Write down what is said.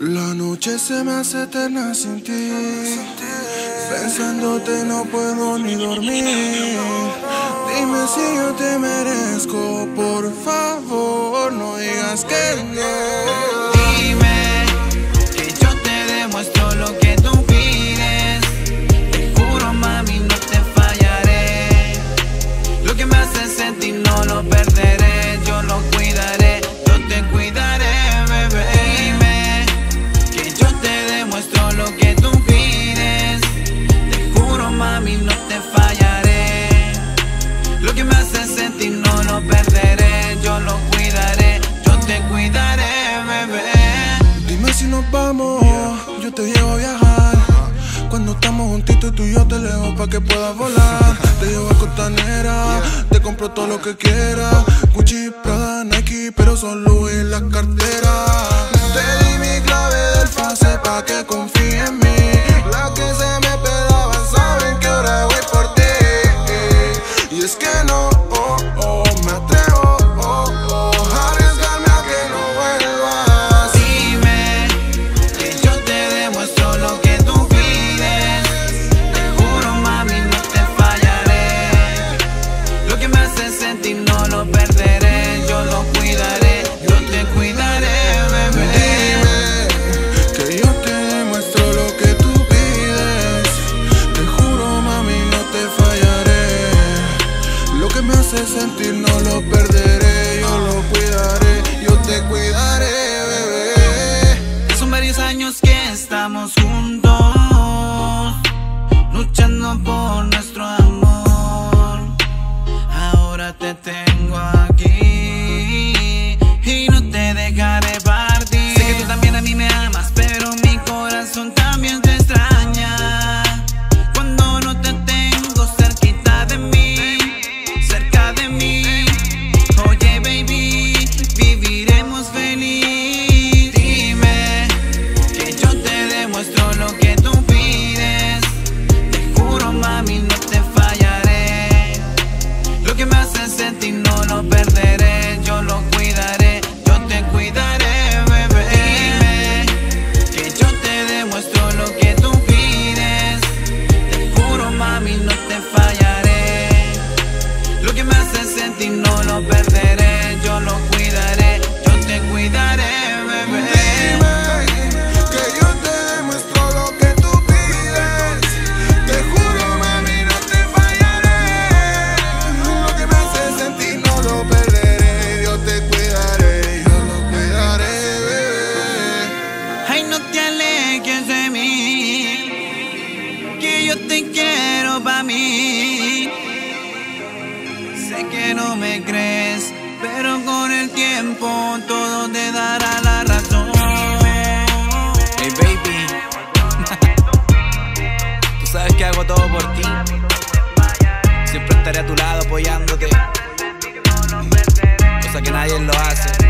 La noche se me hace eterna sin ti. Pensándote no puedo ni dormir. Dime si yo te merezco, por favor, no digas que no. Nos vamos, yo te llevo a viajar. Cuando estamos juntitos tú y yo te leo pa' que puedas volar. Te llevo a Costanera, te compro todo lo que quieras. Gucci, Prada, Nike, pero solo en las carteras. Te di mi clave del fase pa' que confíe hace sentir no lo perderé. Yo lo cuidaré, yo te cuidaré, bebé. Son varios años que estamos juntos, luchando por nuestro sentir no lo perderé. Yo lo cuidaré, yo te cuidaré, bebé. Dime que yo te demuestro lo que tú pides. Te juro, mami, no te fallaré. Lo que me hace sentir no lo perderé. Yo te cuidaré, yo lo cuidaré, bebé. Ay, no te alejes de mí, que yo te Que no me crees, pero con el tiempo todo te dará la razón. Hey baby, tú sabes que hago todo por ti. Siempre estaré a tu lado apoyándote, cosa que nadie lo hace.